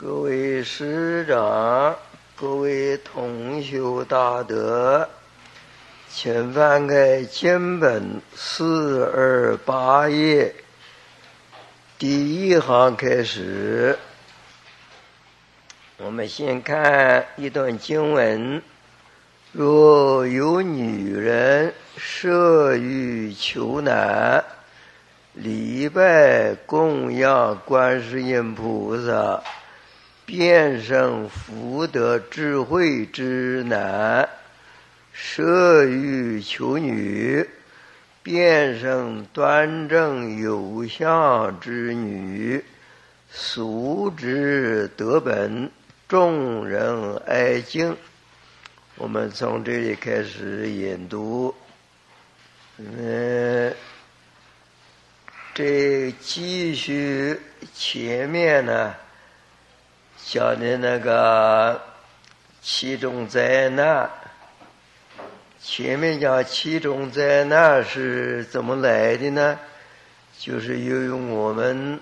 各位师长，各位同修大德，请翻开经本四二八页，第一行开始。我们先看一段经文：若有女人设欲求男，礼拜供养观世音菩萨。变生福德智慧之男，舍欲求女；变生端正有相之女，俗之德本，众人爱敬。我们从这里开始引读。嗯，这继续前面呢？讲的那个七种灾难，前面讲七种灾难是怎么来的呢？就是由于我们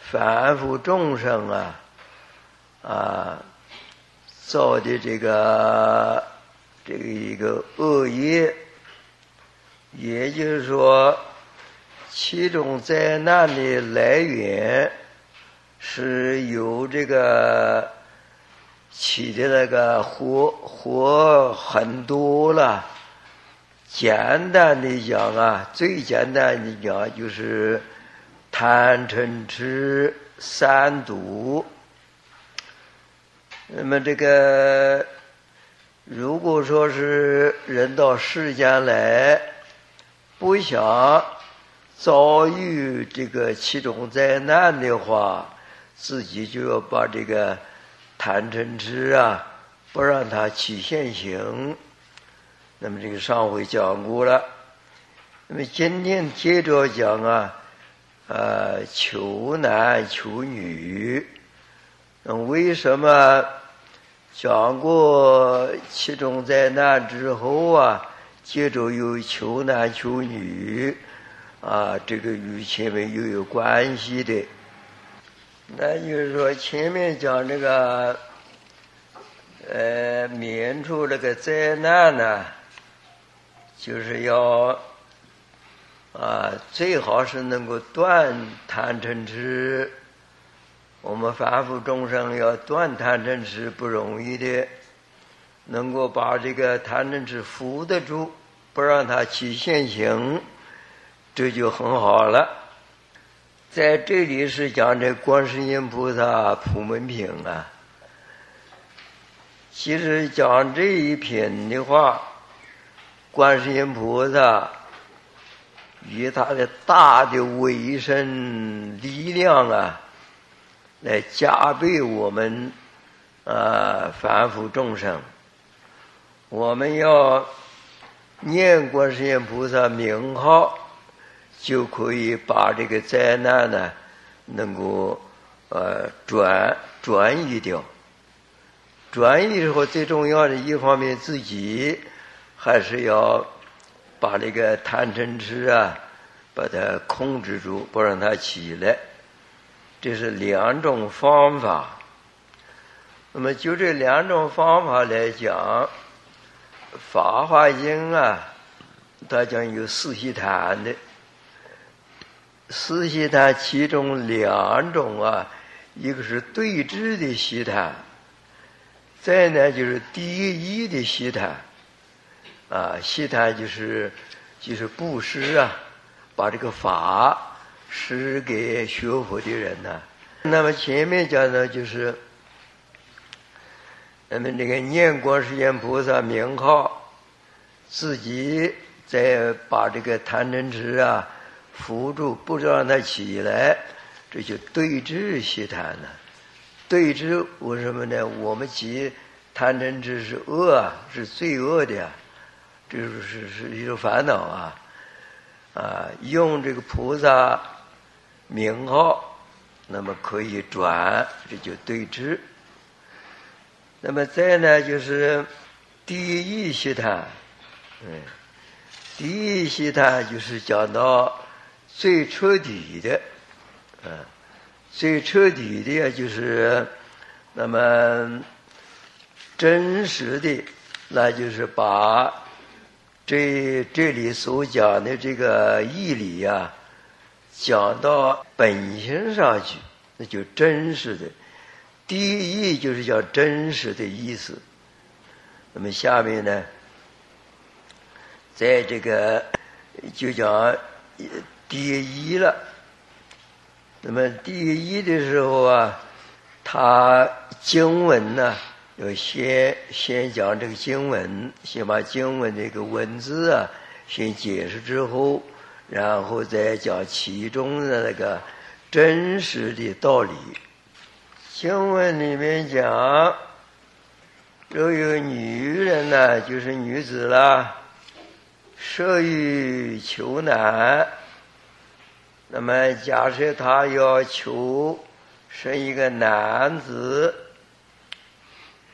凡夫众生啊，啊造的这个这个一个恶业，也就是说，七种灾难的来源。是有这个起的那个火火很多了。简单的讲啊，最简单的讲就是贪嗔痴三毒。那么这个，如果说是人到世间来，不想遭遇这个七种灾难的话，自己就要把这个贪嗔痴啊，不让它起现行。那么这个上回讲过了，那么今天接着讲啊，呃，求男求女。那为什么讲过七种灾难之后啊，接着又求男求女？啊，这个与前面又有关系的。那就是说，前面讲这个，呃，免除这个灾难呢，就是要啊，最好是能够断贪嗔痴。我们凡夫众生要断贪嗔痴不容易的，能够把这个贪嗔痴扶得住，不让它起现行，这就很好了。在这里是讲这观世音菩萨普门品啊。其实讲这一品的话，观世音菩萨以他的大的威神力量啊，来加倍我们啊凡夫众生。我们要念观世音菩萨名号。就可以把这个灾难呢，能够呃转转移掉。转移之后，最重要的一方面，自己还是要把这个贪嗔痴啊，把它控制住，不让它起来。这是两种方法。那么就这两种方法来讲，《法华经》啊，它讲有四悉檀的。四悉檀其中两种啊，一个是对峙的悉檀，再呢就是第一的悉檀，啊，悉檀就是就是布施啊，把这个法施给学佛的人呢。那么前面讲的就是，那么那个念观世音菩萨名号，自己再把这个贪嗔痴啊。扶住，不让他起来，这就对峙西谈了。对峙为什么呢？我们起贪嗔痴是恶，是罪恶的，这是是一种烦恼啊！啊，用这个菩萨名号，那么可以转，这就对峙。那么再呢，就是第一西谈，嗯，第一西谈就是讲到。最彻底的，嗯，最彻底的呀就是那么真实的，那就是把这这里所讲的这个义理呀，讲到本性上去，那就真实的。第一义就是叫真实的意思。那么下面呢，在这个就讲第一了。那么第一的时候啊，他经文呢要先先讲这个经文，先把经文这个文字啊先解释之后，然后再讲其中的那个真实的道理。经文里面讲，若有女人呢，就是女子啦，舍欲求男。那么假设他要求生一个男子，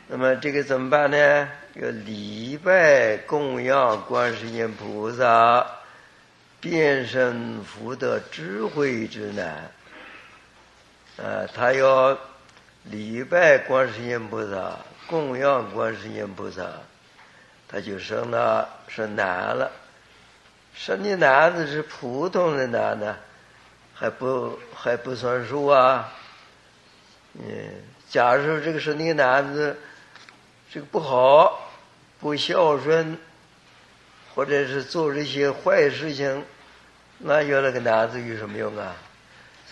那么这个怎么办呢？要礼拜供养观世音菩萨，变身福德智慧之男。啊，他要。礼拜观世音菩萨，供养观世音菩萨，他就生了生男了。生的男子是普通的男的，还不还不算数啊。嗯，假如这个是那个男子这个不好，不孝顺，或者是做这些坏事情，那要那个男子有什么用啊？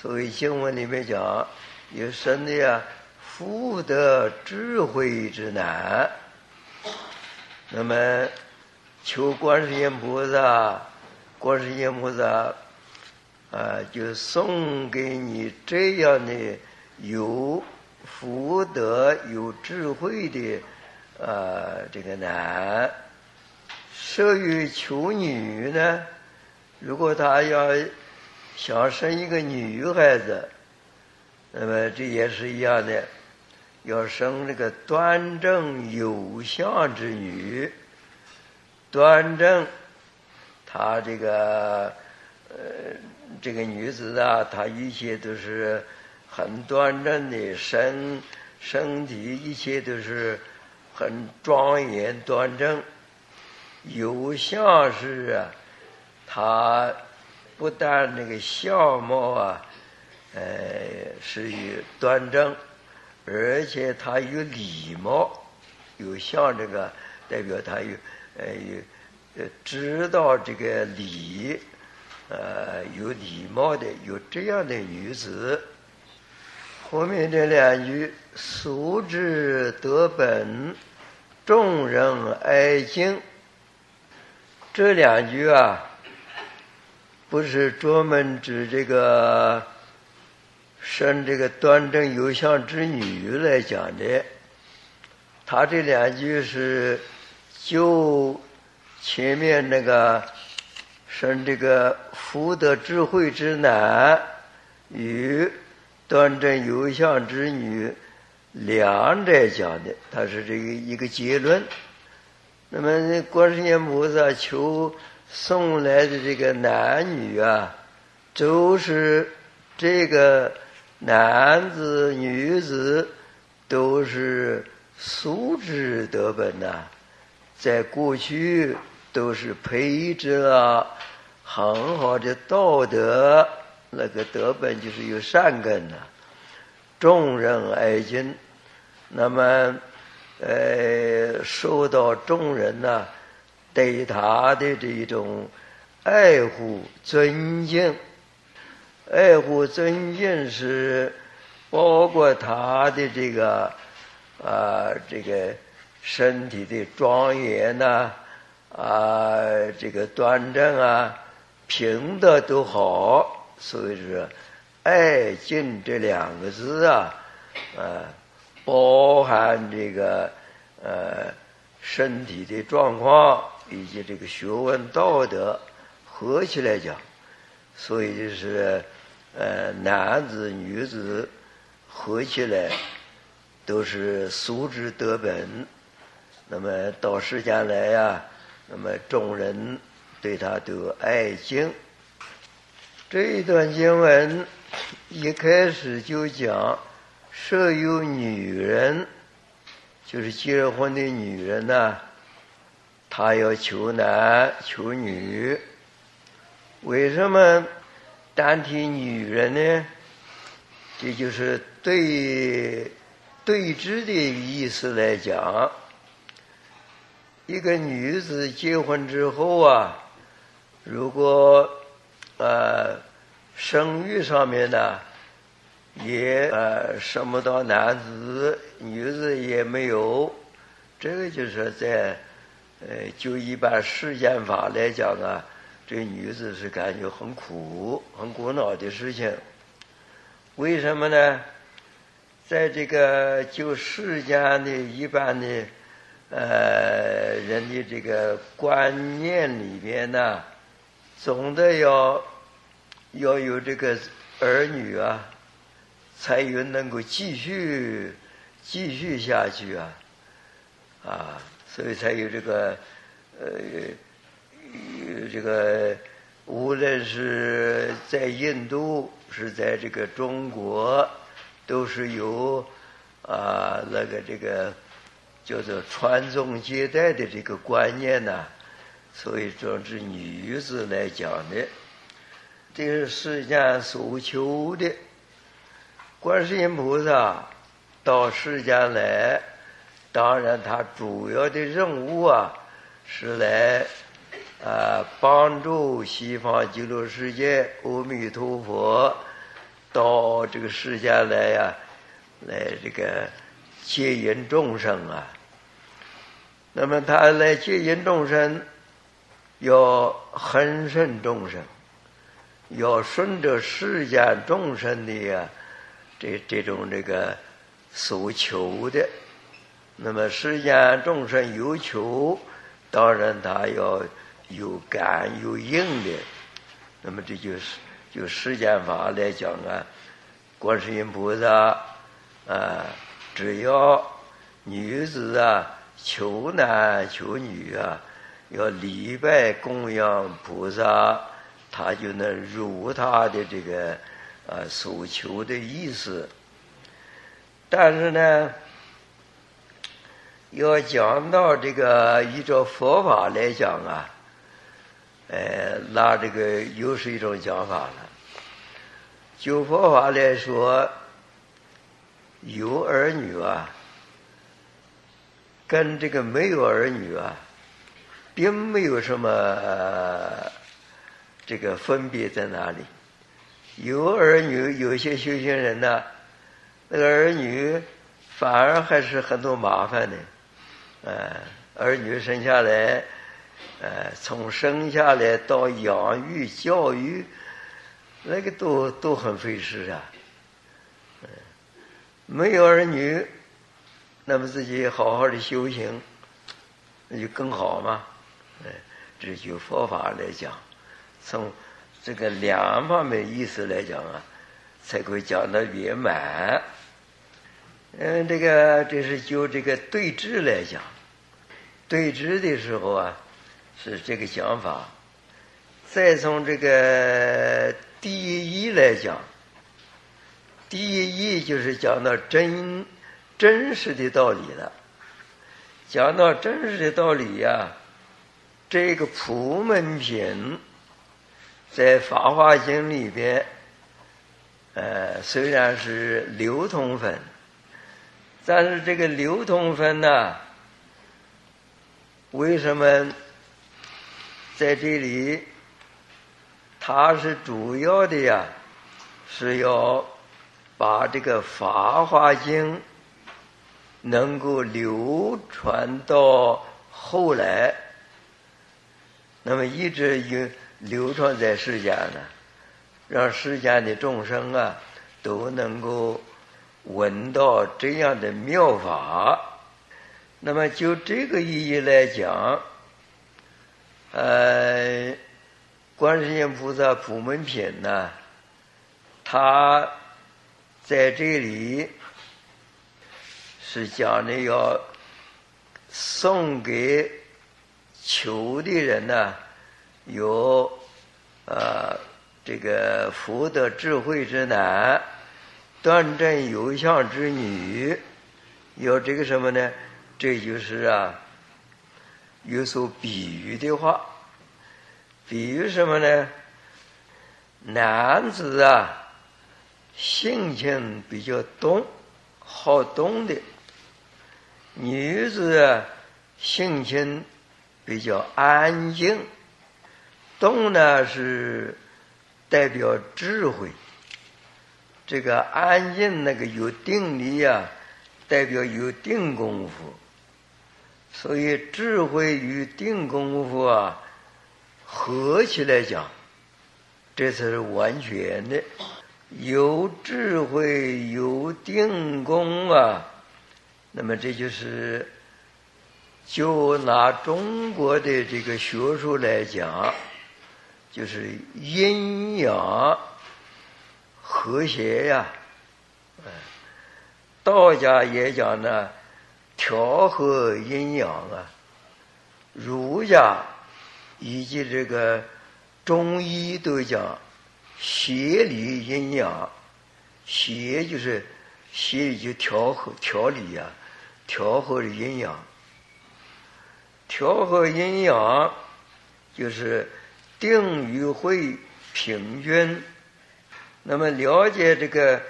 所以经文里面讲，有生的呀。福德智慧之难，那么求观世音菩萨，观世音菩萨啊，就送给你这样的有福德、有智慧的啊这个男。至于求女呢，如果他要想生一个女孩子，那么这也是一样的。要生这个端正有相之女，端正，她这个呃，这个女子啊，她一切都是很端正的身身体，一切都是很庄严端正。有相是啊，她不但那个相貌啊，呃，是端正。而且他有礼貌，有像这个代表他有呃有呃知道这个礼，呃有礼貌的有这样的女子。后面这两句“素质得本，众人爱敬”，这两句啊，不是专门指这个。生这个端正有相之女来讲的，他这两句是就前面那个生这个福德智慧之男与端正有相之女两者讲的，它是这个一个结论。那么观世音菩萨求送来的这个男女啊，都是这个。男子、女子都是素质德本呐，在过去都是培植了很好的道德，那个德本就是有善根呐，众人爱敬，那么呃受到众人呐对他的这种爱护、尊敬。爱护尊敬是包括他的这个啊，这个身体的庄严呐，啊，这个端正啊，平的都好。所以说，爱敬这两个字啊，啊，包含这个呃身体的状况以及这个学问道德合起来讲，所以就是。呃，男子女子合起来都是素质德本，那么到世间来呀，那么众人对他都有爱敬。这一段经文一开始就讲设有女人，就是结婚的女人呢，她要求男求女。为什么单提女人呢？这就是对对峙的意思来讲。一个女子结婚之后啊，如果呃生育上面呢，也呃生不到男子，女子也没有，这个就是在呃就一般世间法来讲啊。这女子是感觉很苦、很苦恼的事情。为什么呢？在这个就世间的一般的呃人的这个观念里边呢，总的要要有这个儿女啊，才有能够继续继续下去啊啊，所以才有这个呃。这个无论是在印度，是在这个中国，都是有啊那个这个叫做传宗接代的这个观念呐。所以，专指女子来讲的，这是世间所求的。观世音菩萨到世间来，当然他主要的任务啊是来。啊，帮助西方极乐世界阿弥陀佛到这个世间来呀，来这个接引众生啊。那么他来接引众生，要恒顺众生，要顺着世间众生的呀，这这种这个所求的。那么世间众生有求，当然他要。有感有应的，那么这就是就世间法来讲啊，观世音菩萨啊，只要女子啊求男求女啊，要礼拜供养菩萨，他就能如他的这个啊所求的意思。但是呢，要讲到这个依照佛法来讲啊。呃，那这个又是一种讲法了。就佛法来说，有儿女啊，跟这个没有儿女啊，并没有什么这个分别在哪里。有儿女，有些修行人呢，那个儿女反而还是很多麻烦的。呃，儿女生下来。呃，从生下来到养育、教育，那个都都很费事啊。嗯没有儿女，那么自己好好的修行，那就更好嘛。这就佛法来讲，从这个两方面意思来讲啊，才会讲得圆满。嗯，这个这是就这个对峙来讲，对峙的时候啊。是这个想法，再从这个第一来讲，第一就是讲到真真实的道理了。讲到真实的道理呀，这个普门品在《法华经》里边，呃，虽然是流通分，但是这个流通分呢，为什么？在这里，它是主要的呀，是要把这个《法华经》能够流传到后来，那么一直有流传在世间呢，让世间的众生啊都能够闻到这样的妙法。那么就这个意义来讲。呃，观世音菩萨普门品呢，他在这里是讲的要送给求的人呢，有呃这个福德智慧之男，端正有相之女，有这个什么呢？这就是啊，有所比喻的话，比喻什么呢？男子啊，性情比较动，好动的；女子啊，性情比较安静。动呢是代表智慧，这个安静那个有定力啊，代表有定功夫。所以智慧与定功夫啊，合起来讲，这才是完全的。有智慧有定功啊，那么这就是，就拿中国的这个学术来讲，就是阴阳和谐呀。嗯道家也讲呢。调和阴阳啊，儒家以及这个中医都讲协理阴阳，协就是协理就调和调理呀，调和的阴阳，调和阴阳就是定与会平均。那么了解这个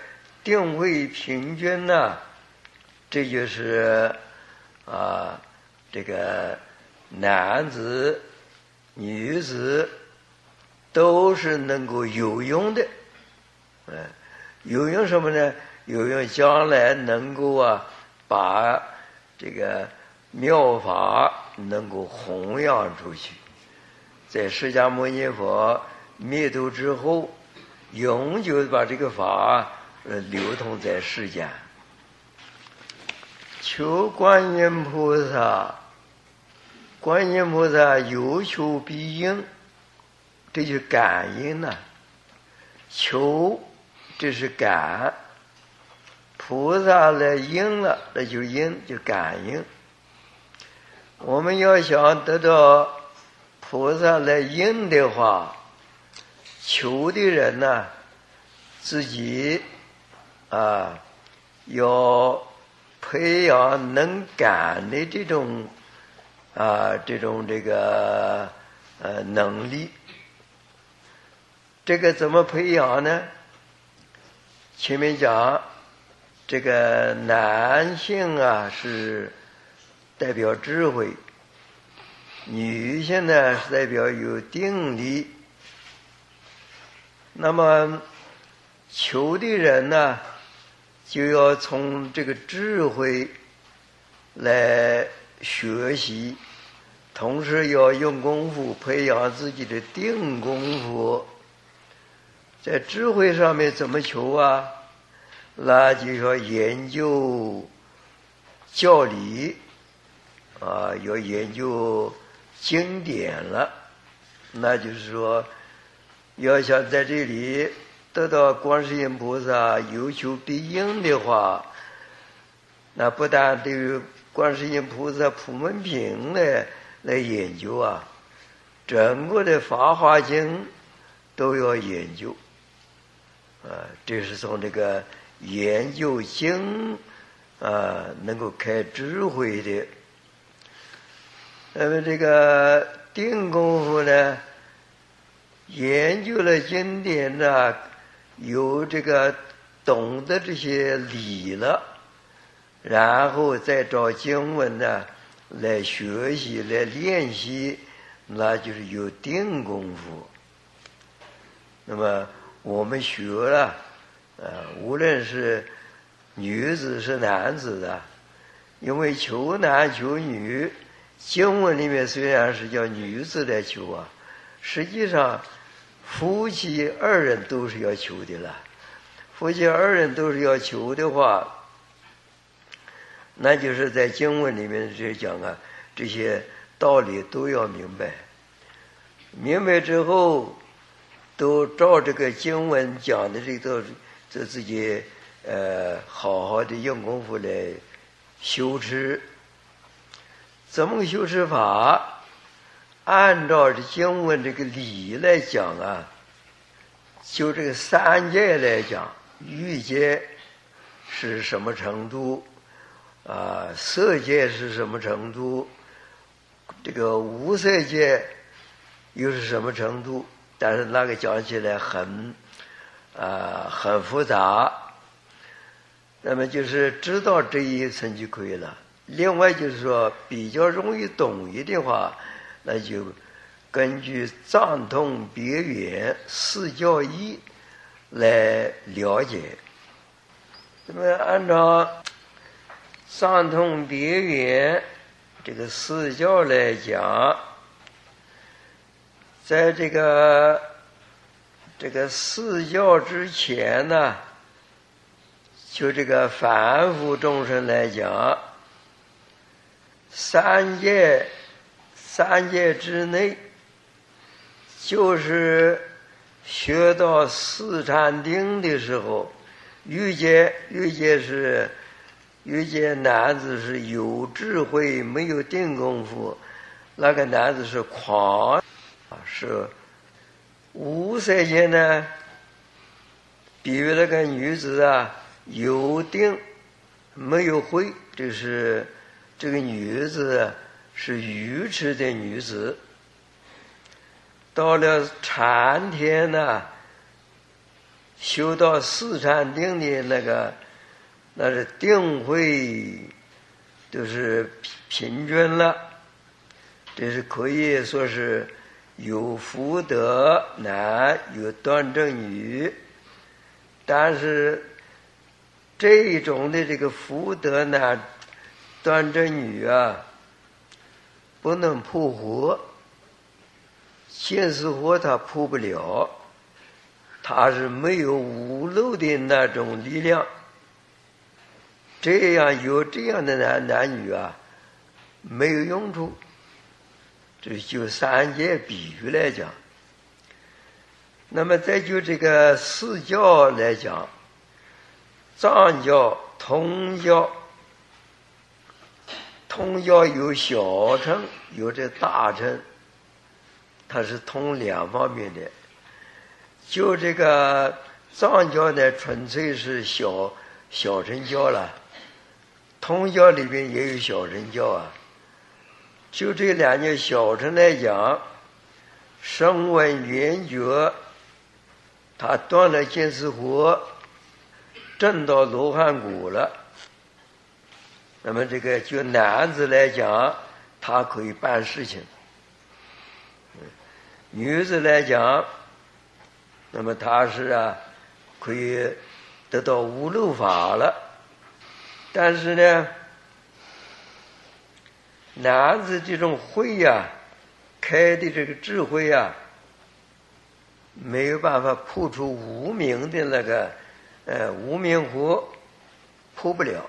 定位平均呢？这就是啊，这个男子、女子都是能够有用的，嗯，有用什么呢？有用将来能够啊，把这个妙法能够弘扬出去，在释迦牟尼佛灭度之后，永久把这个法呃流通在世间。求观音菩萨，观音菩萨有求必应，这就感应呐。求，这是感，菩萨来应了，那就应，就感应。我们要想得到菩萨来应的话，求的人呢，自己啊要。培养能干的这种啊，这种这个呃能力，这个怎么培养呢？前面讲这个男性啊是代表智慧，女性呢是代表有定力。那么求的人呢？就要从这个智慧来学习，同时要用功夫培养自己的定功夫。在智慧上面怎么求啊？那就要研究教理啊，要研究经典了。那就是说，要想在这里。得到观世音菩萨有求必应的话，那不但对于观世音菩萨普门品来来研究啊，整个的《法华经》都要研究，啊，这是从这个研究经啊能够开智慧的。那么这个定功夫呢，研究了经典呢。有这个懂得这些理了，然后再找经文呢来学习来练习，那就是有定功夫。那么我们学了，呃，无论是女子是男子的，因为求男求女，经文里面虽然是叫女子来求啊，实际上。夫妻二人都是要求的了，夫妻二人都是要求的话，那就是在经文里面这讲啊，这些道理都要明白。明白之后，都照这个经文讲的这个，就自己呃好好的用功夫来修持。怎么个修持法？按照这经文这个理来讲啊，就这个三界来讲，欲界、是什么程度，啊，色界是什么程度，这个无色界又是什么程度？但是那个讲起来很，啊，很复杂。那么就是知道这一层就可以了。另外就是说，比较容易懂一点的话，那就根据藏通别圆四教义来了解。那么按照藏通别圆这个四教来讲，在这个这个四教之前呢，就这个凡夫众生来讲。三界，三界之内，就是学到四禅定的时候，遇见遇见是遇见男子是有智慧，没有定功夫，那个男子是狂，啊是无色界呢，比如那个女子啊，有定，没有慧，这是。这个女子是愚痴的女子，到了禅天呢，修到四禅定的那个，那是定慧都是平均了，这是可以说是有福德男，有端正女，但是这种的这个福德男。端正女啊，不能破火，现实活他破不了，他是没有五漏的那种力量。这样有这样的男男女啊，没有用处。这就三界比喻来讲，那么再就这个四教来讲，藏教、通教。通教有小乘，有这大乘，它是通两方面的。就这个藏教呢，纯粹是小小乘教了。通教里边也有小乘教啊。就这两件小乘来讲，声闻缘觉，他断了见思惑，证到罗汉果了。那么这个就男子来讲，他可以办事情；女子来讲，那么他是啊，可以得到无漏法了。但是呢，男子这种慧呀，开的这个智慧呀，没有办法破除无名的那个呃无名火，破不了。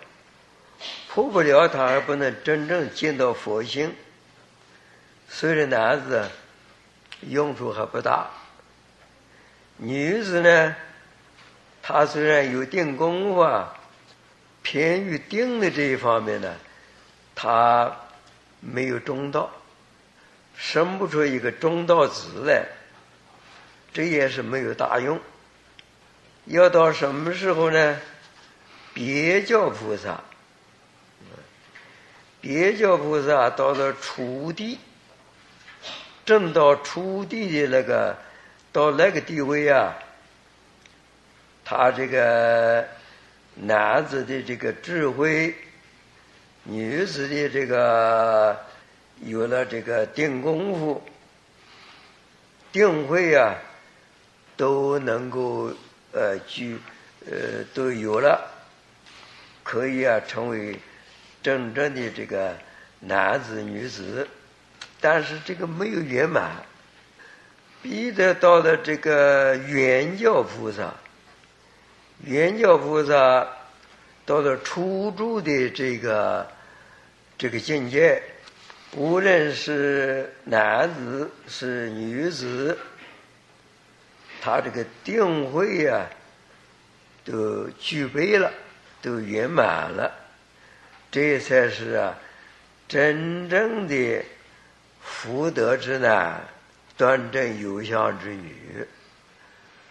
破不了，他还不能真正见到佛性。所以男子用处还不大。女子呢，她虽然有定功夫啊，偏于定的这一方面呢，她没有中道，生不出一个中道子来，这也是没有大用。要到什么时候呢？别教菩萨。别教菩萨到了初地，正到初地的那个，到那个地位啊，他这个男子的这个智慧，女子的这个有了这个定功夫、定慧啊，都能够呃具呃都有了，可以啊成为。真正的这个男子女子，但是这个没有圆满，逼得到了这个圆教菩萨，圆教菩萨到了初住的这个这个境界，无论是男子是女子，他这个定慧啊，都具备了，都圆满了。这才是啊，真正的福德之男，端正有相之女。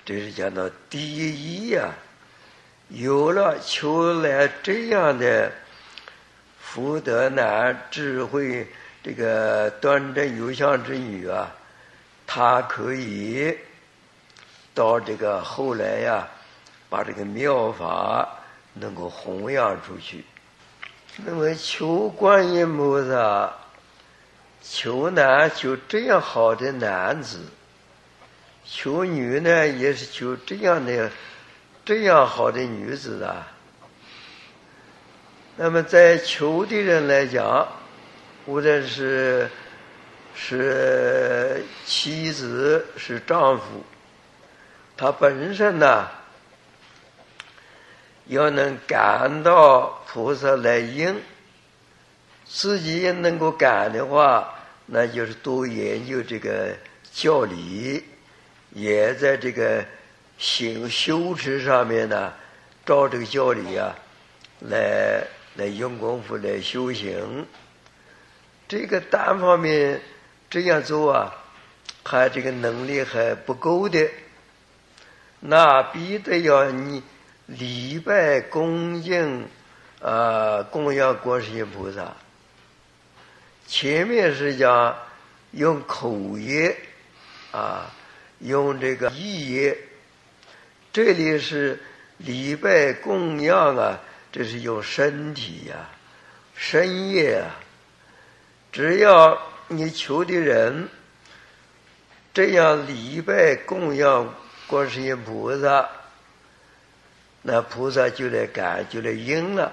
这是讲到第一呀，有了求来这样的福德男智慧，这个端正有相之女啊，他可以到这个后来呀，把这个妙法能够弘扬出去。那么求观音菩萨，求男求这样好的男子，求女呢也是求这样的。这样好的女子啊，那么在求的人来讲，无论是是妻子是丈夫，他本身呢，要能感到菩萨来应，自己也能够感的话，那就是多研究这个教理，也在这个。行修持上面呢，照这个教理啊，来来用功夫来修行。这个单方面这样做啊，还这个能力还不够的。那必得要你礼拜恭敬啊，供养观世音菩萨。前面是讲用口业啊，用这个意业。这里是礼拜供养啊，这是用身体呀、身业啊。只要你求的人这样礼拜供养观世音菩萨，那菩萨就来感，就来应了。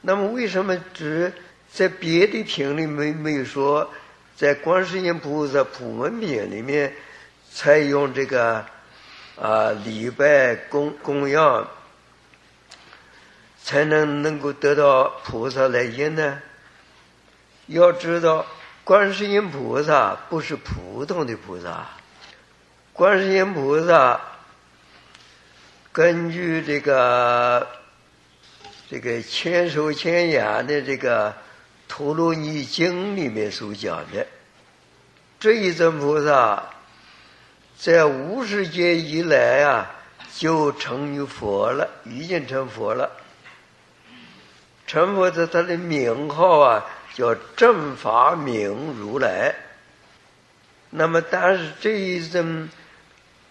那么为什么只在别的品里没没有说，在观世音菩萨普门品里面才用这个？啊，礼拜供供养，才能能够得到菩萨来应呢。要知道，观世音菩萨不是普通的菩萨，观世音菩萨根据这个这个千手千眼的这个《陀罗尼经》里面所讲的这一尊菩萨。在无始劫以来啊，就成于佛了，已经成佛了。成佛的他的名号啊，叫正法明如来。那么，但是这一尊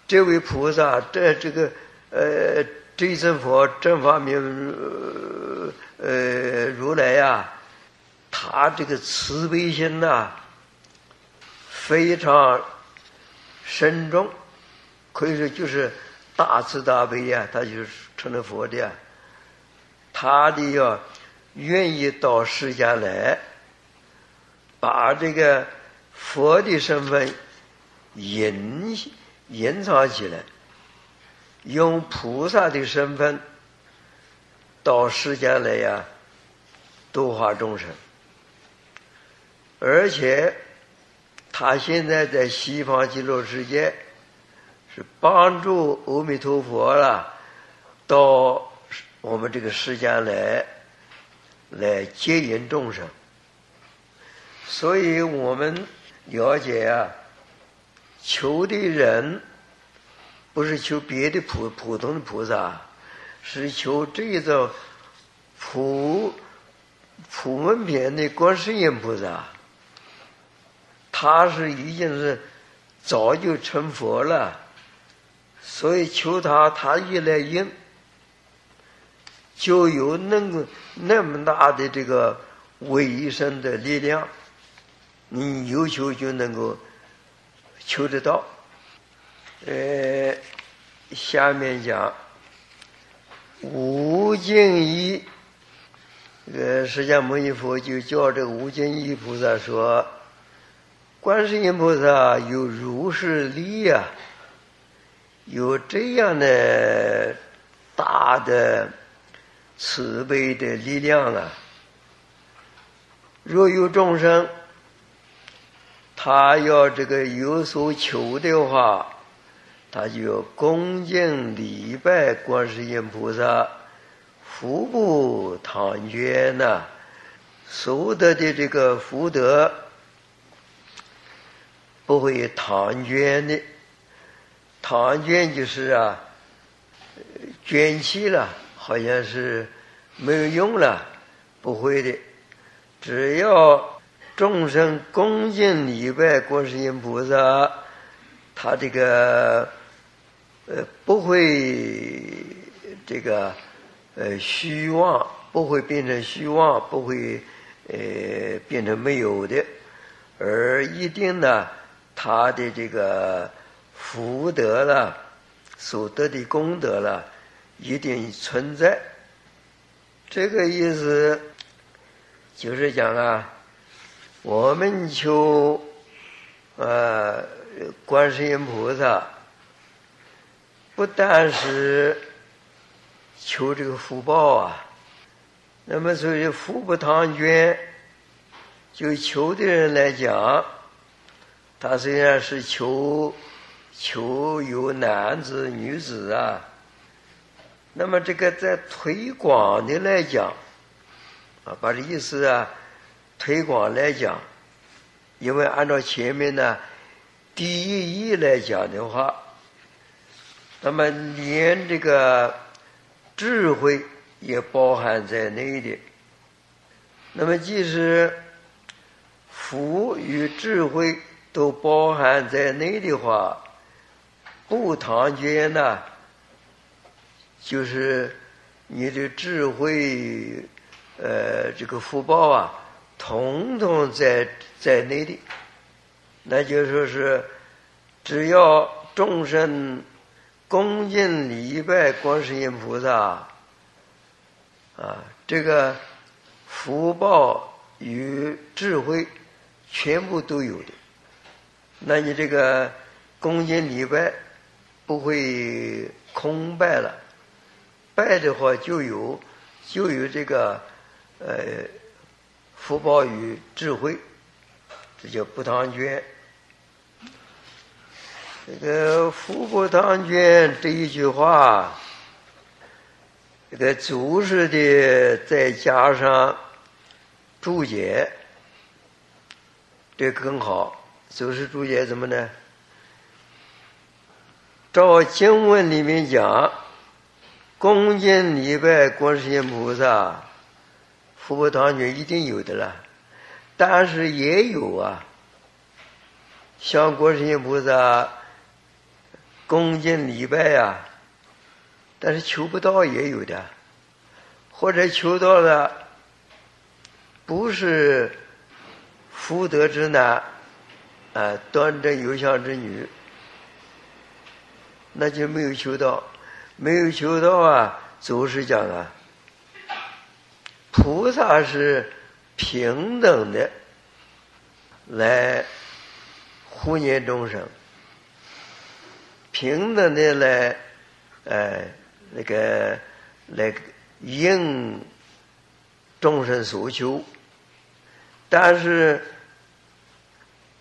这位菩萨，这这个呃，这一尊佛正法明呃如来呀，他这个慈悲心呐，非常。深重，可以说就是大慈大悲呀，他就是成了佛的呀。他的要愿意到世间来，把这个佛的身份隐隐藏起来，用菩萨的身份到世间来呀，度化众生，而且。他现在在西方极乐世界，是帮助阿弥陀佛了，到我们这个世间来，来接引众生。所以我们了解啊，求的人不是求别的普普通的菩萨，是求这一座普普门品的观世音菩萨。他是已经是早就成佛了，所以求他，他一来应，就有那个那么大的这个维生的力量，你有求就能够求得到。呃，下面讲无尽意，呃，释迦牟尼佛就叫这个无尽意菩萨说。观世音菩萨有如是力啊，有这样的大的慈悲的力量啊！若有众生，他要这个有所求的话，他就要恭敬礼拜观世音菩萨，福不唐捐呐，所得的这个福德。不会唐捐的，唐捐就是啊，捐弃了，好像是没有用了，不会的。只要众生恭敬礼拜观世音菩萨，他这个呃不会这个呃虚妄，不会变成虚妄，不会呃变成没有的，而一定呢，他的这个福德了，所得的功德了，一定存在。这个意思。就是讲啊，我们求呃观世音菩萨，不但是求这个福报啊，那么所以福不唐捐，就求的人来讲，他虽然是求求有男子女子啊，那么这个在推广的来讲。啊，把这意思啊推广来讲，因为按照前面呢第一义来讲的话，那么连这个智慧也包含在内的。那么即使福与智慧都包含在内的话，不唐捐呢，就是你的智慧。呃，这个福报啊，统统在在内的，那就说是，只要众生恭敬礼拜观世音菩萨，啊，这个福报与智慧全部都有的，那你这个恭敬礼拜不会空拜了，拜的话就有就有这个。呃，福报与智慧，这叫不唐捐。这个福不唐捐这一句话，这个注释的再加上注解，这更好。注释注解怎么呢？照经文里面讲，恭敬礼拜观世音菩萨。福报唐捐一定有的了，但是也有啊，像观世音菩萨恭敬礼拜呀，但是求不到也有的，或者求到了，不是福德之男，啊，端正有相之女，那就没有求到，没有求到啊，就是讲啊。菩萨是平等的来护念众生，平等的来，呃，那个来应众生所求，但是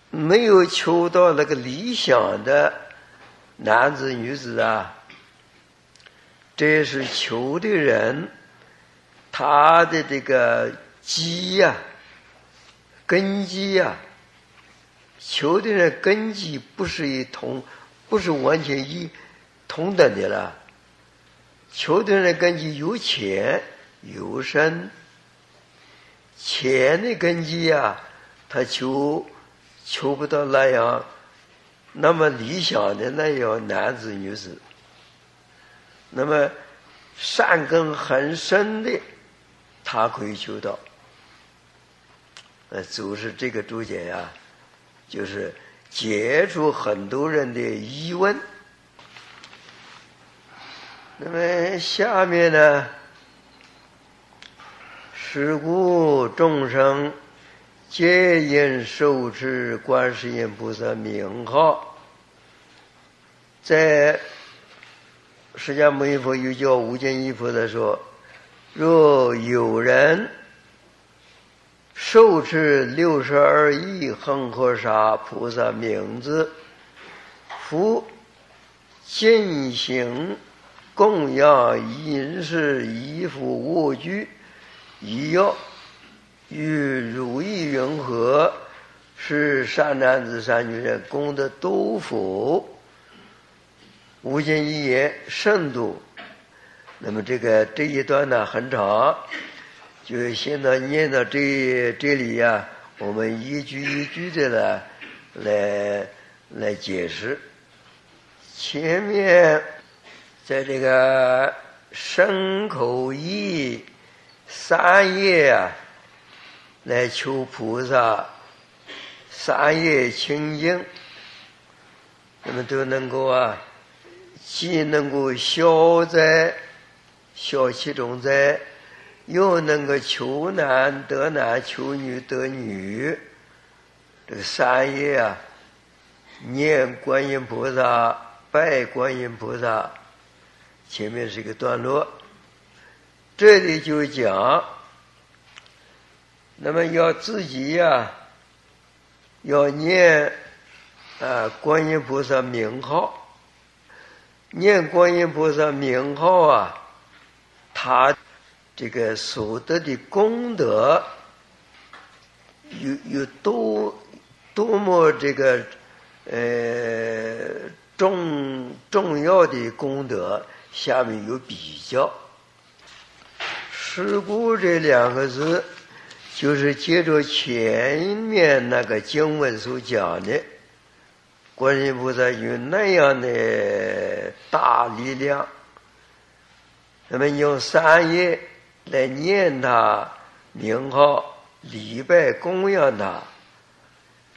没有求到那个理想的男子女子啊，这是求的人。他的这个基呀，根基呀，求的人根基不是一同，不是完全一同等的了。求的人根基有浅有深，浅的根基呀，他求求不到那样那么理想的那样男子女子，那么善根很深的。他可以求到，呃，就是这个注解呀，就是解除很多人的疑问。那么下面呢，是故众生皆应受持观世音菩萨名号，在释迦牟尼佛又叫无间一佛的说。若有人受持六十二亿恒河沙菩萨名字，复进行供养饮食衣服卧具医药，与如意云何？是善男子善女人功德都福？无尽一言甚多。那么这个这一段呢很长，就现在念到这这里呀，我们一句一句的呢来来解释。前面在这个身口意三业啊，来求菩萨三业清净，那么都能够啊，既能够消灾。消其中灾，又能够求男得男，求女得女。这个三业啊，念观音菩萨，拜观音菩萨。前面是一个段落，这里就讲，那么要自己呀，要念啊观音菩萨名号，念观音菩萨名号啊。他这个所得的功德有有多多么这个呃重重要的功德，下面有比较。事故这两个字，就是接着前面那个经文所讲的，观音菩萨有那样的大力量。那么用三业来念他名号、礼拜、供养他，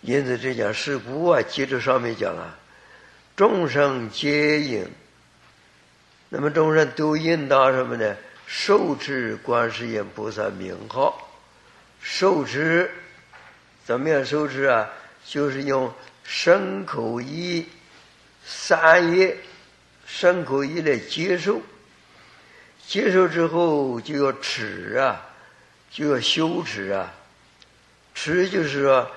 因此这讲事故啊，接着上面讲啊，众生皆应。那么众生都应当什么呢？受持观世音菩萨名号，受持怎么样受持啊？就是用身口意三业，身口意来接受。接受之后就要持啊，就要修持啊。持就是说，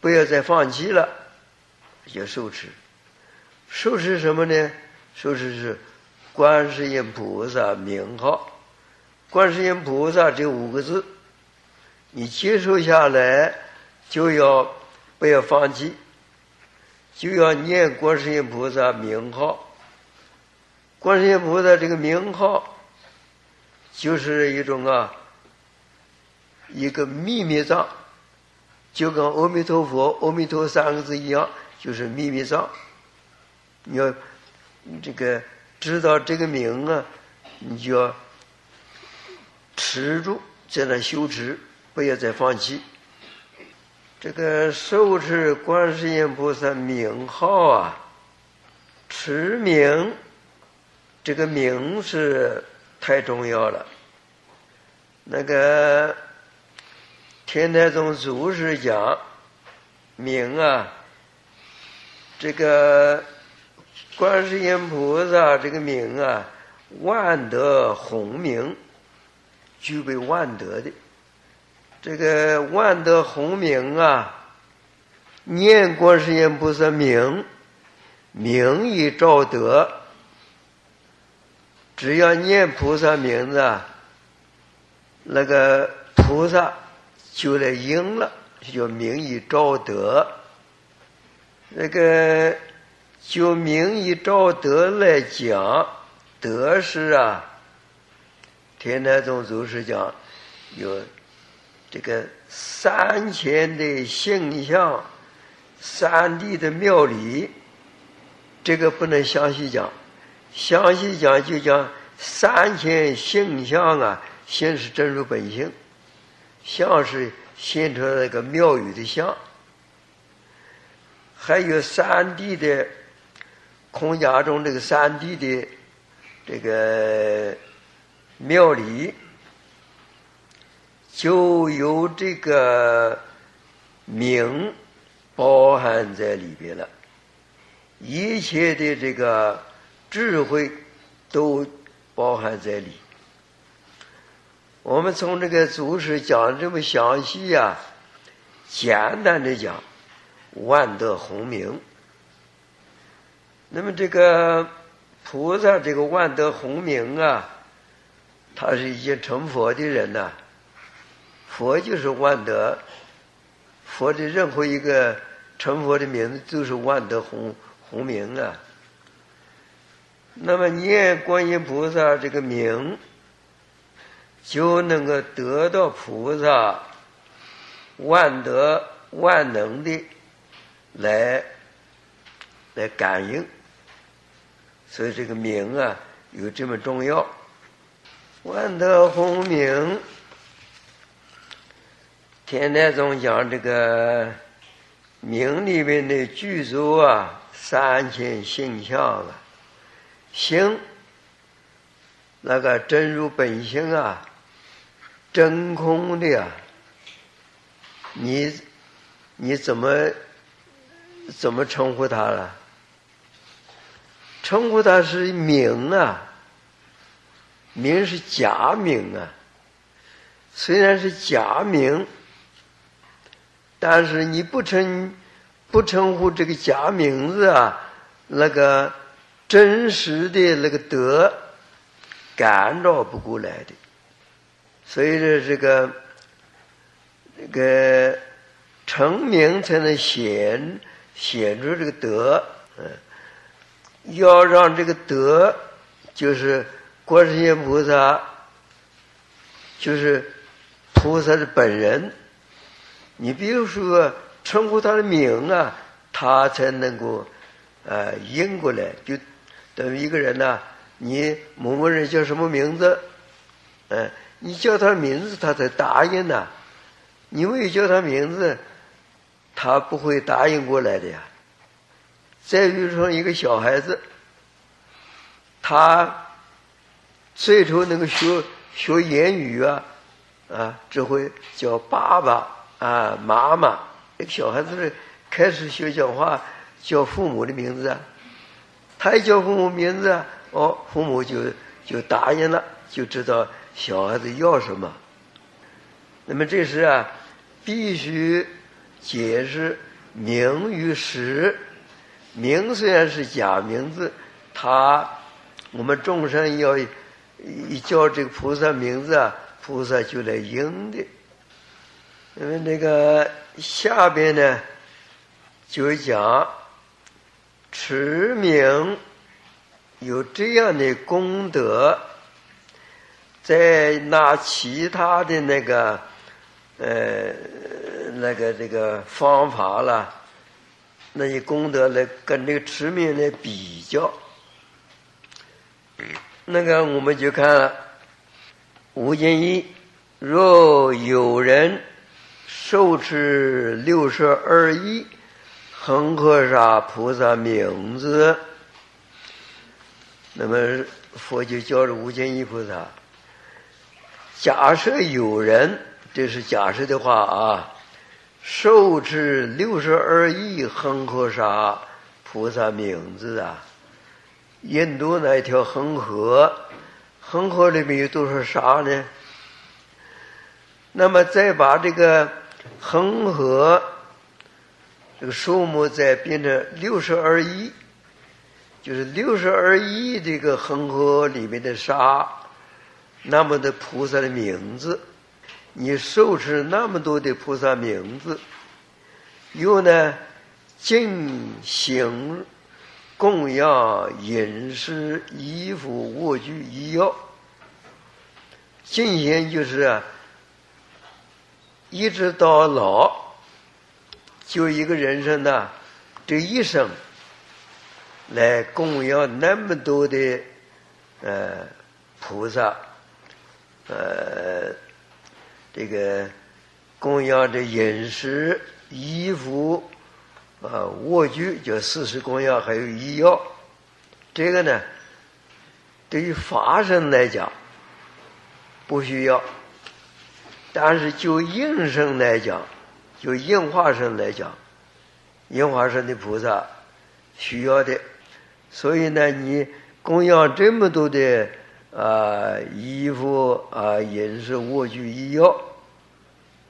不要再放弃了，要受持。受持什么呢？受持是观世音菩萨名号，观世音菩萨这五个字，你接受下来就要不要放弃，就要念观世音菩萨名号。观世音菩萨这个名号。就是一种啊，一个秘密藏，就跟阿弥陀佛、阿弥陀三个字一样，就是秘密藏。你要这个知道这个名啊，你就要持住，在那修持，不要再放弃。这个受持观世音菩萨名号啊，持名，这个名是。太重要了。那个天台宗祖师讲名啊，这个观世音菩萨这个名啊，万德洪名，具备万德的。这个万德洪名啊，念观世音菩萨名，名以照德。只要念菩萨名字，那个菩萨就来应了，就名以照德。那个就名以照德来讲，德是啊，天台宗祖师讲有这个三千的形象，三地的庙里，这个不能详细讲。详细讲就讲三千性相啊，现是真如本性，相是现出那个庙宇的相，还有三地的空家中这个三地的这个庙里，就有这个名包含在里边了，一切的这个。智慧都包含在里。我们从这个祖师讲这么详细呀，简单的讲，万德洪名。那么这个菩萨这个万德洪名啊，他是已经成佛的人呐。佛就是万德，佛的任何一个成佛的名字都是万德洪洪名啊。那么念观音菩萨这个名，就能够得到菩萨万德万能的来来感应。所以这个名啊，有这么重要。万德洪名，天台宗讲这个名里面的具足啊，三千性相了。心，那个真如本性啊，真空的呀，你你怎么怎么称呼它了？称呼它是名啊，名是假名啊。虽然是假名，但是你不称不称呼这个假名字啊，那个。真实的那个德感召不过来的，所以说这个这个成名才能显显出这个德，嗯，要让这个德就是观世音菩萨，就是菩萨的本人，你比如说称呼他的名啊，他才能够呃应过来就。一个人呢，你某某人叫什么名字？嗯，你叫他名字，他才答应呢。你没有叫他名字，他不会答应过来的呀。再比如说一个小孩子，他最初能够学学言语啊，啊，只会叫爸爸啊、妈妈。那个小孩子开始学讲话，叫父母的名字啊。他一叫父母名字，哦，父母就就答应了，就知道小孩子要什么。那么这时啊，必须解释名与实。名虽然是假名字，他我们众生要一叫这个菩萨名字啊，菩萨就来应的。因为那个下边呢，就讲。持名有这样的功德，再拿其他的那个呃那个这个方法了，那些功德来跟这个持名来比较，那个我们就看了吴建一，若有人受持六十二亿。恒河沙菩萨名字，那么佛就叫着无间意菩萨。假设有人，这是假设的话啊，受持六十二亿恒河沙菩萨名字啊，印度那一条恒河，恒河里面有多少沙呢？那么再把这个恒河。这个数目再变成六十二亿，就是六十二亿这个恒河里面的沙，那么的菩萨的名字，你受持那么多的菩萨名字，又呢进行供养饮食衣服卧具医药，进行就是一直到老。就一个人生呢，这一生来供养那么多的呃菩萨，呃这个供养的饮食、衣服啊、卧具，叫四时供养，还有医药。这个呢，对于法身来讲不需要，但是就应生来讲。就应化身来讲，应化身的菩萨需要的，所以呢，你供养这么多的啊衣服啊饮食卧具医药，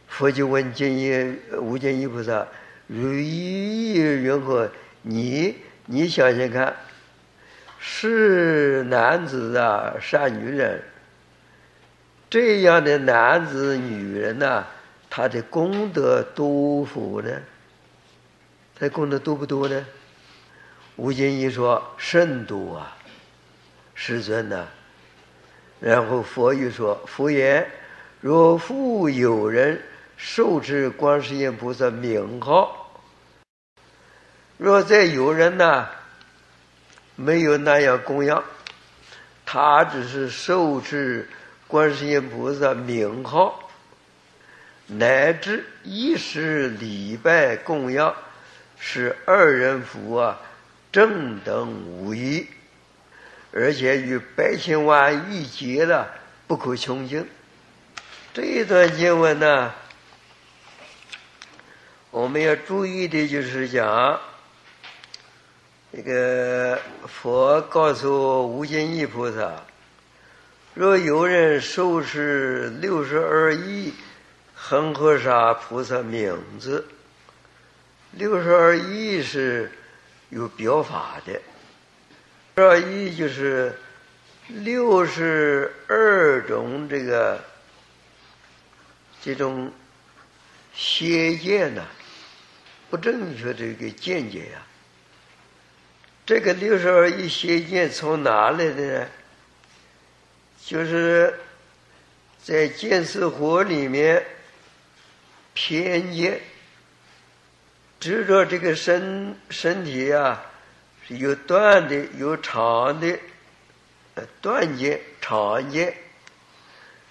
佛就问见一无间一菩萨：如一意云何？你你想想看，是男子啊，善女人，这样的男子女人呐？他的功德多福呢？他功德多不多呢？吴金一说甚多啊！师尊呐。然后佛又说：“佛言：若复有人受持观世音菩萨名号，若再有人呢，没有那样供养，他只是受持观世音菩萨名号，乃至一时礼拜供养，是二人福啊，正等无异。”而且与百千万亿劫了不可穷尽。这一段经文呢，我们要注意的就是讲，这个佛告诉无尽意菩萨：若有人受持六十二亿恒河沙菩萨名字，六十二亿是有表法的。这亿就是六十二种这个这种邪见呐，不正确的一个见解呀。这个六十二亿邪见从哪来的呢？就是在见识火里面偏见，执着这个身身体啊。有短的，有长的，呃短见、长见，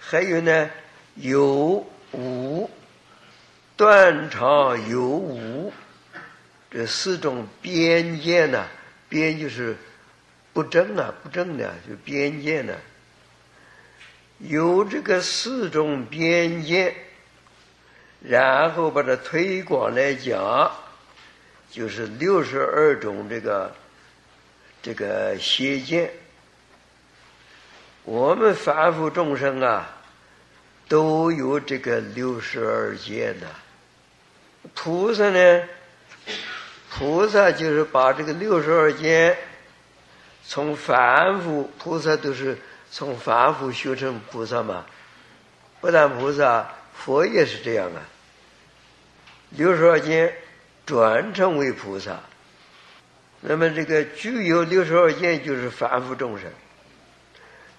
还有呢，有无、短长有无，这四种边界呢？边就是不正啊，不正的就边界呢。有这个四种边界，然后把它推广来讲，就是六十二种这个。这个邪见，我们凡夫众生啊，都有这个六十二见呐。菩萨呢，菩萨就是把这个六十二见，从凡夫菩萨都是从凡夫修成菩萨嘛。不但菩萨，佛也是这样啊。六十二见转成为菩萨。那么这个具有六十二见，就是凡夫众生，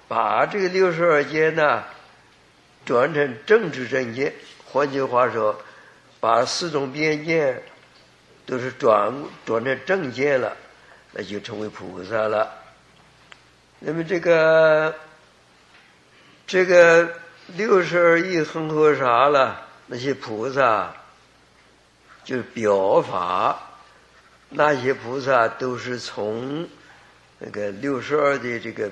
把这个六十二见呢转成正知正见，换句话说，把四种边见都是转转成正见了，那就成为菩萨了。那么这个这个六十二亿恒河沙了，那些菩萨就是表法。那些菩萨都是从那个六十二的这个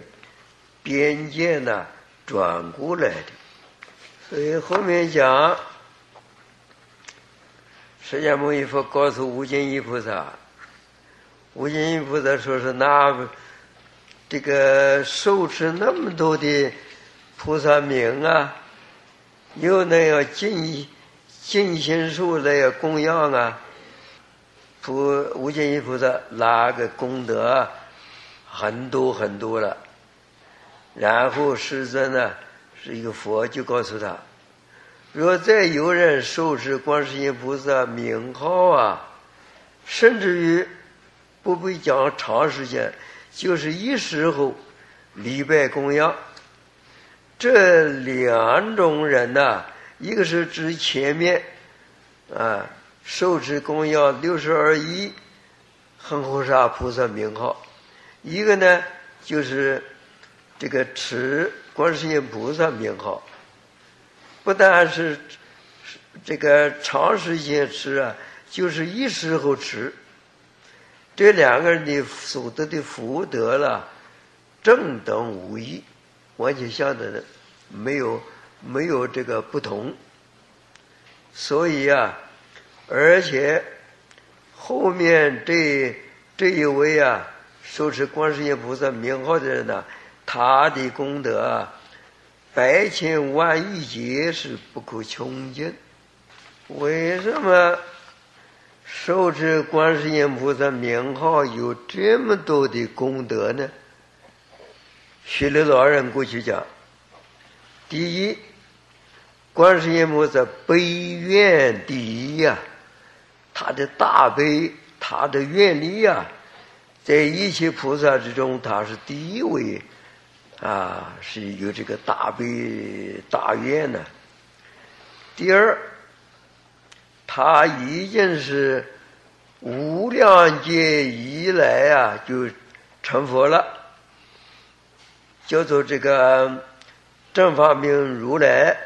边界呢转过来的，所以后面讲，释迦牟尼佛告诉无尽意菩萨，无尽意菩萨说是那这个受持那么多的菩萨名啊，又那样尽尽心术来供养啊。菩无尽意菩萨那个功德很多很多了，然后师尊呢是一个佛，就告诉他：若再有人受持观世音菩萨名号啊，甚至于不必讲长时间，就是一时候礼拜供养，这两种人呢，一个是指前面啊。受持供养六十二亿恒河沙菩萨名号，一个呢就是这个持观世音菩萨名号，不但是这个长时间持啊，就是一时候持，这两个人的所得的福德了，正等无异，完全相等的，没有没有这个不同，所以啊。而且后面这这一位啊，受持观世音菩萨名号的人呢，他的功德啊百千万亿劫是不可穷尽。为什么受持观世音菩萨名号有这么多的功德呢？须利老人过去讲，第一，观世音菩萨悲愿第一呀。他的大悲，他的愿力呀，在一切菩萨之中，他是第一位啊，是有这个大悲大愿呢。第二，他已经是无量劫以来啊，就成佛了，叫做这个正法明如来，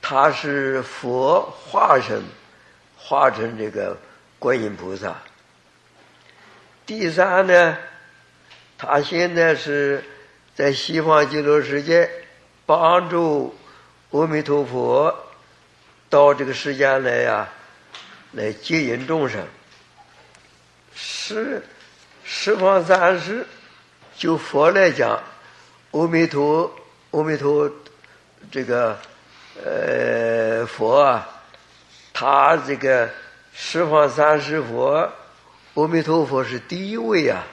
他是佛化身，化成这个观音菩萨。第三呢，他现在是。在西方极乐世界，帮助阿弥陀佛到这个世间来呀，来接引众生。十十方三世，就佛来讲，阿弥陀阿弥陀这个呃佛啊，他这个十方三世佛，阿弥陀佛是第一位啊。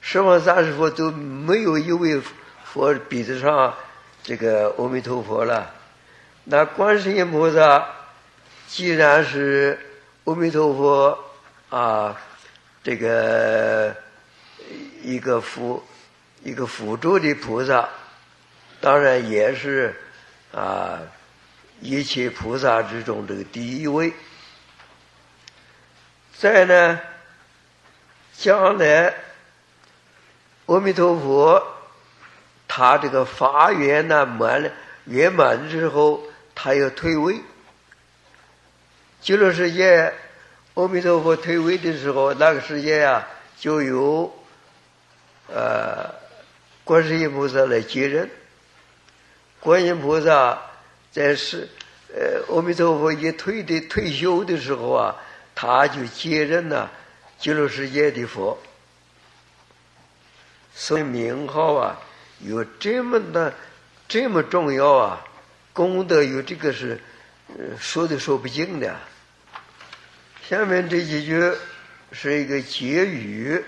十方三世佛都没有一位佛比得上这个阿弥陀佛了。那观世音菩萨既然是阿弥陀佛啊，这个一个辅一个辅助的菩萨，当然也是啊一切菩萨之中这个第一位。再呢，将来。阿弥陀佛，他这个发愿呢满了圆满之后，他要退位。极乐世界，阿弥陀佛退位的时候，那个世界啊，就由呃观世音菩萨来接任。观音菩萨在世，呃阿弥陀佛一退的退休的时候啊，他就接任了极乐世界的佛。所以名号啊，有这么的这么重要啊，功德有这个是说都说不尽的。下面这几句是一个结语，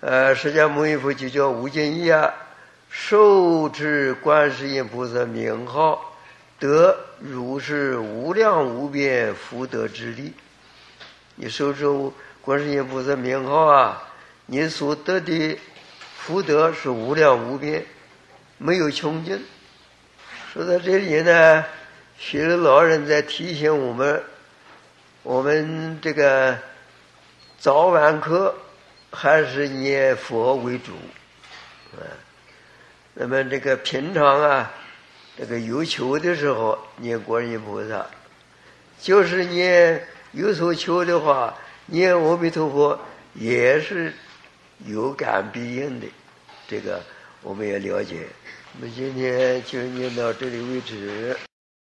呃，释迦牟尼佛就叫无尽意啊，受持观世音菩萨名号，得如是无量无边福德之力。你受持观世音菩萨名号啊。你所得的福德是无量无边，没有穷尽。说到这里呢，许多老人在提醒我们：我们这个早晚课还是念佛为主，啊。那么这个平常啊，这个有求的时候念观音菩萨，就是念有所求的话，念阿弥陀佛也是。有感必应的，这个我们也了解。那么今天就念到这里为止。